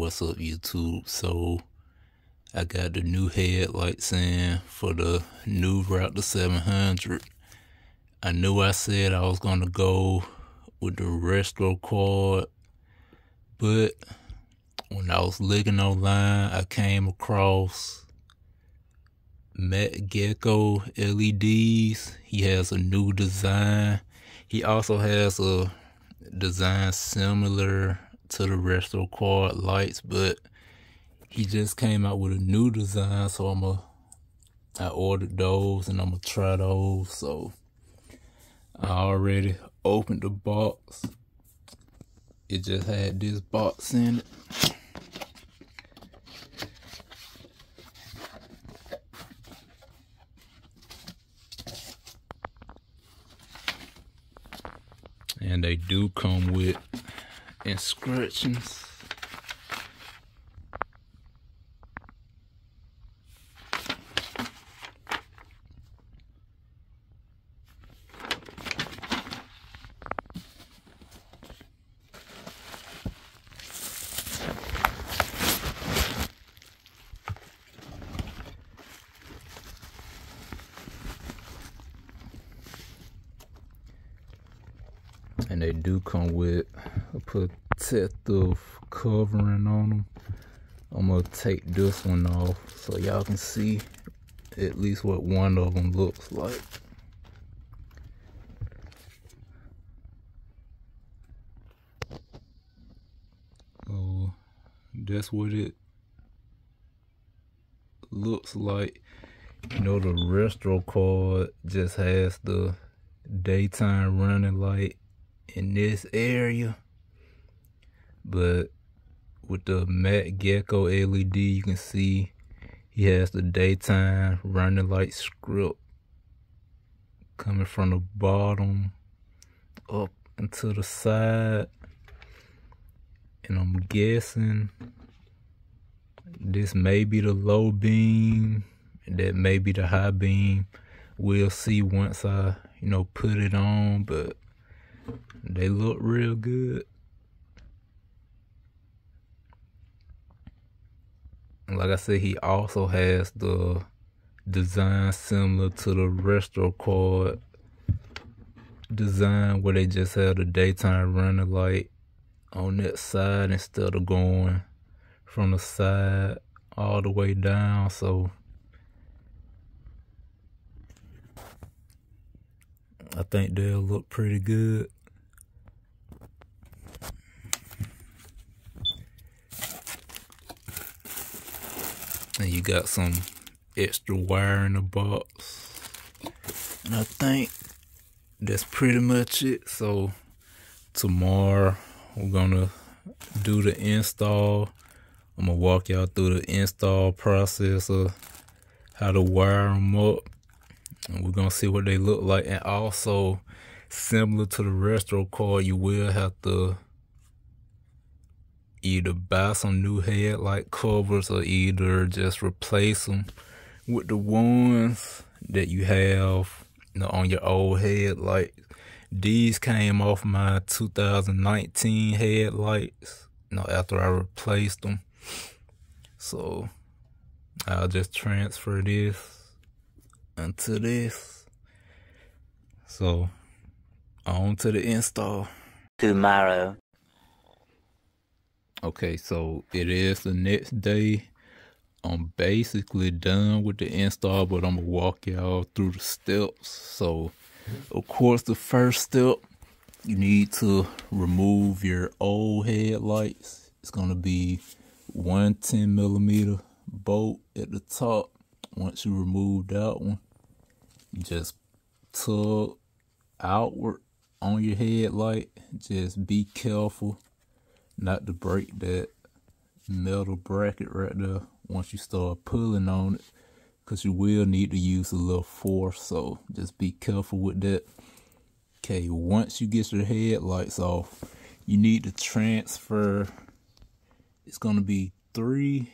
What's up YouTube? So I got the new headlights in for the new Raptor 700. I knew I said I was gonna go with the resto quad, but when I was looking online, I came across Matt Gecko LEDs. He has a new design. He also has a design similar to the resto quad lights, but he just came out with a new design, so I'm a I ordered those and I'm gonna try those. So I already opened the box. It just had this box in it. And they do come with inscriptions. And they do come with a protective covering on them. I'm gonna take this one off so y'all can see at least what one of them looks like. Oh, that's what it looks like. You know, the resto quad just has the daytime running light in this area. But with the Matt Gecko LED, you can see he has the daytime running light script coming from the bottom up into the side. And I'm guessing this may be the low beam, that may be the high beam. We'll see once I, you know, put it on, but they look real good. Like I said, he also has the design similar to the resto quad design where they just have the daytime running light on that side instead of going from the side all the way down. So I think they'll look pretty good. And you got some extra wire in the box. And I think that's pretty much it. So tomorrow we're gonna do the install. I'm gonna walk y'all through the install process of how to wire them up. And we're gonna see what they look like. And also similar to the resto quad, you will have to either buy some new headlight covers or either just replace them with the ones that you have you know, on your old headlight. These came off my 2019 headlights, you know, after I replaced them. So I'll just transfer this into this. So on to the install. Tomorrow. Okay, so it is the next day. I'm basically done with the install, but I'm gonna walk y'all through the steps. So, of course, the first step, you need to remove your old headlights. It's gonna be one 10 millimeter bolt at the top. Once you remove that one, just tug outward on your headlight. Just be careful not to break that metal bracket right there once you start pulling on it because you will need to use a little force so just be careful with that okay once you get your headlights off you need to transfer it's going to be three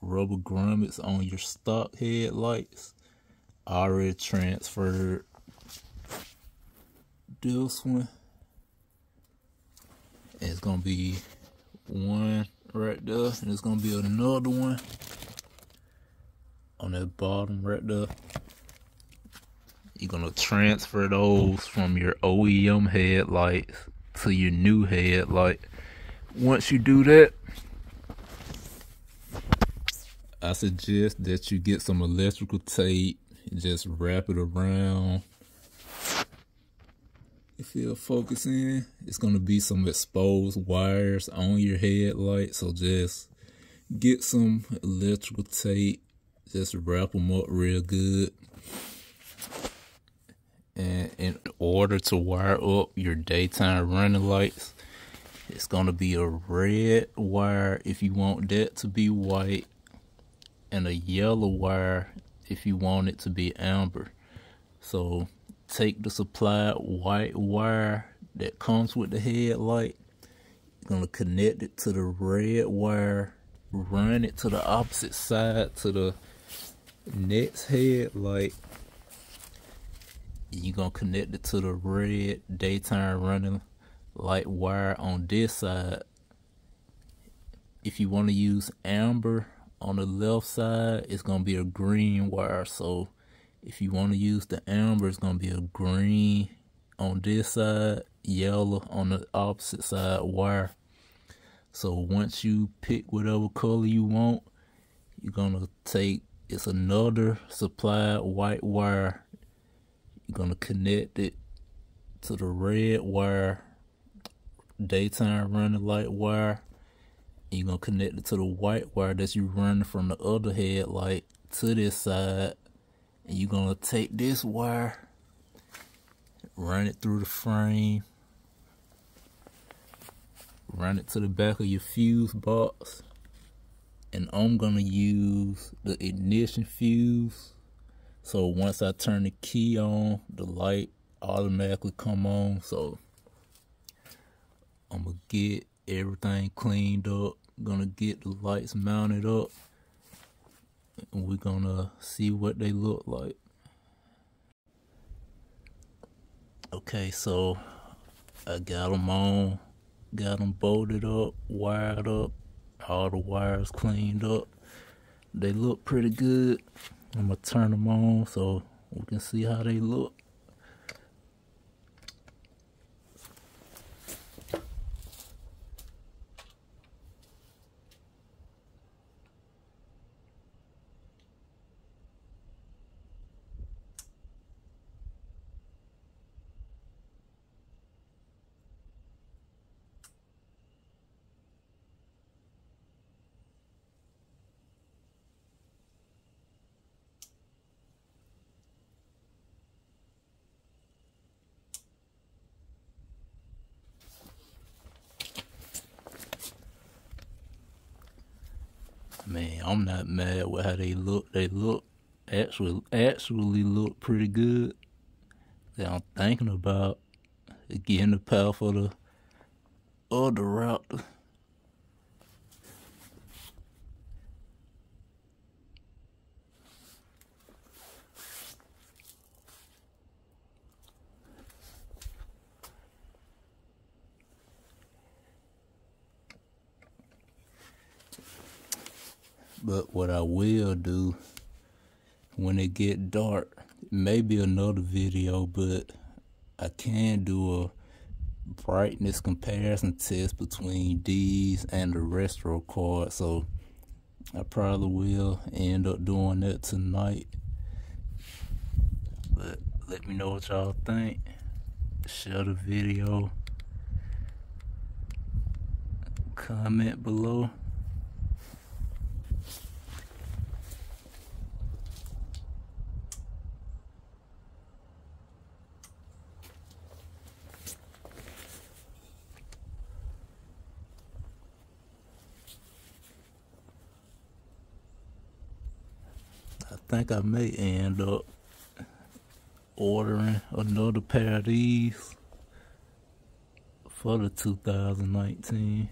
rubber grommets on your stock headlights already transferred this one it's gonna be one right there. And it's gonna be another one on that bottom right there. You're gonna transfer those from your OEM headlights to your new headlight. Once you do that, I suggest that you get some electrical tape, just wrap it around. If you're focusing, it's gonna be some exposed wires on your headlight, so just get some electrical tape, just wrap them up real good and in order to wire up your daytime running lights it's going to be a red wire if you want that to be white and a yellow wire if you want it to be amber. So take the supplied white wire that comes with the headlight. You're to connect it to the red wire run it to the opposite side to the next headlight. You're gonna connect it to the red daytime running light wire on this side. If you want to use amber on the left side it's gonna be a green wire. So if you want to use the amber it's gonna be a green on this side yellow on the opposite side wire. So once you pick whatever color you want you're gonna take it's another supplied white wire. You're going to connect it to the red wire, daytime running light wire. You're to connect it to the white wire that you run from the other headlight to this side. And you're to take this wire, run it through the frame, run it to the back of your fuse box. And I'm to use the ignition fuse so once I turn the key on, the light automatically come on. So I'm gonna get everything cleaned up. Gonna get the lights mounted up. And we're gonna see what they look like. Okay, so I got them on, got them bolted up, wired up, all the wires cleaned up. They look pretty good. I'm gonna turn them on so we can see how they look. I'm not mad with how they look. They look actually actually look pretty good. That I'm thinking about getting the power for the other route. But what I will do when it get dark, maybe another video, but I can do a brightness comparison test between these and the resto quad. So I probably will end up doing that tonight. But let me know what y'all think. Share the video. Comment below. Think I may end up ordering another pair of these for the 2019.